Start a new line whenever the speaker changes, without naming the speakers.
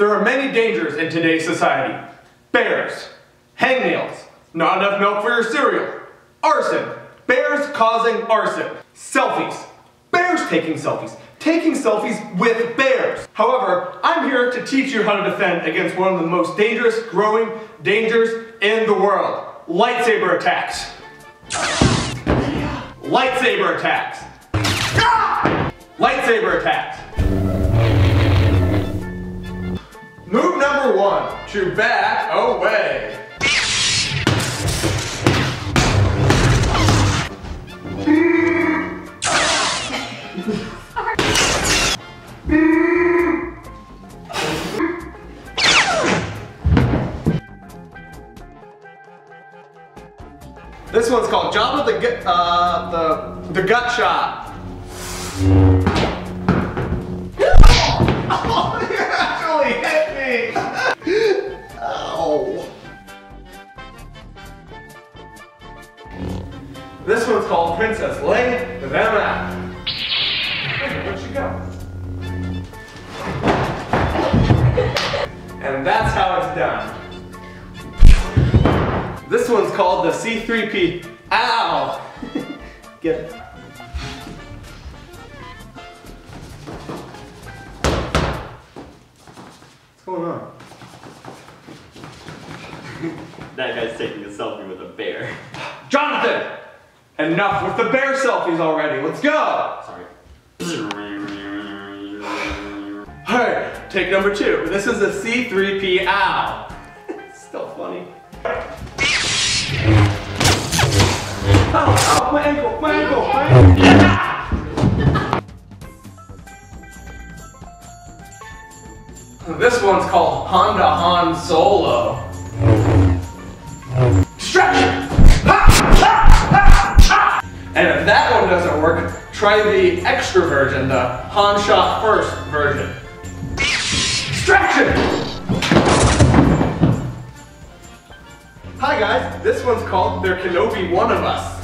There are many dangers in today's society. Bears, hangnails, not enough milk for your cereal, arson, bears causing arson, selfies, bears taking selfies, taking selfies with bears. However, here to teach you how to defend against one of the most dangerous growing dangers in the world. Lightsaber attacks. Lightsaber attacks. Lightsaber attacks. Move number one, to back away. This one's called of the Gut, uh, the, the Gut Shot. Oh, you actually hit me! Ow. This one's called Princess Lay Them Out. Where'd she go? And that's how it's done. This one's called the C3P. Ow! Get it. What's going on?
That guy's taking a selfie with a bear.
Jonathan! Enough with the bear selfies already. Let's go!
Sorry.
Hey, take number two. This is a C3P ow. Still funny. Ow, ow, my ankle, my ankle, my ankle. This one's called Honda Han Solo. Distraction! Ha, ha, ha. And if that one doesn't work, try the extra version, the Han Shot First version. Distraction! Hi guys, this one's called There Kenobi One of Us.